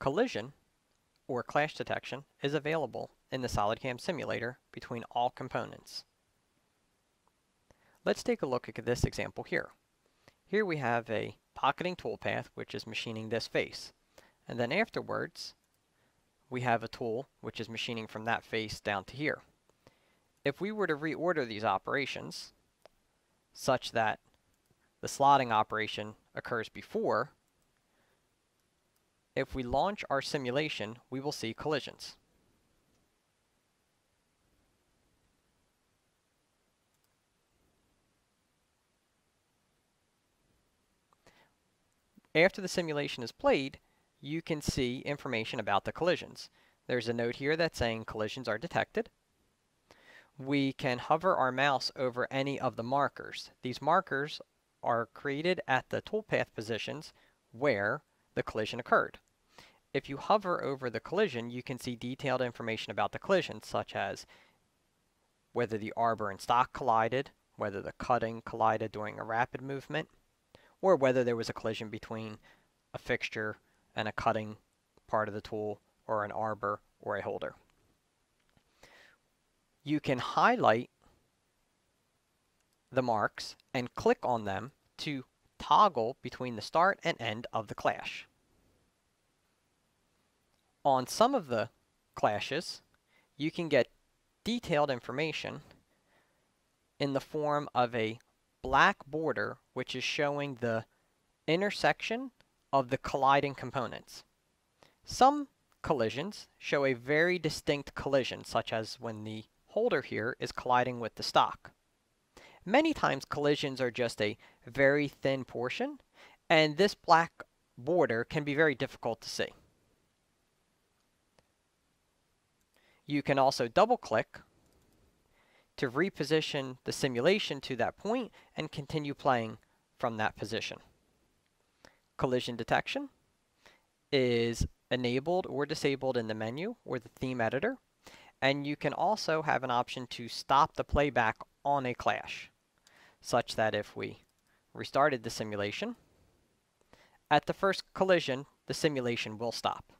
Collision, or clash detection, is available in the SolidCAM simulator between all components. Let's take a look at this example here. Here we have a pocketing toolpath which is machining this face. And then afterwards, we have a tool which is machining from that face down to here. If we were to reorder these operations such that the slotting operation occurs before, if we launch our simulation, we will see collisions. After the simulation is played, you can see information about the collisions. There's a note here that's saying collisions are detected. We can hover our mouse over any of the markers. These markers are created at the toolpath positions where the collision occurred. If you hover over the collision, you can see detailed information about the collision, such as whether the arbor and stock collided, whether the cutting collided during a rapid movement, or whether there was a collision between a fixture and a cutting part of the tool or an arbor or a holder. You can highlight the marks and click on them to toggle between the start and end of the clash. On some of the clashes, you can get detailed information in the form of a black border which is showing the intersection of the colliding components. Some collisions show a very distinct collision, such as when the holder here is colliding with the stock. Many times collisions are just a very thin portion, and this black border can be very difficult to see. You can also double click to reposition the simulation to that point and continue playing from that position. Collision detection is enabled or disabled in the menu or the theme editor. And you can also have an option to stop the playback on a clash, such that if we restarted the simulation, at the first collision, the simulation will stop.